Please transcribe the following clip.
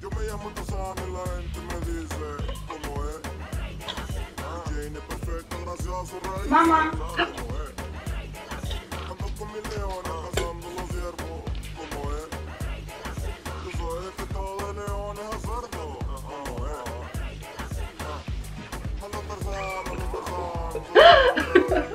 Yo me llamo Tosano y la gente me dice cómo es. Ah, Jane es perfecta gracias a su raíz. Mamá. ¿Sabes? Ando con mi leona